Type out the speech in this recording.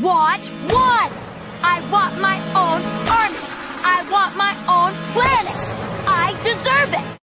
watch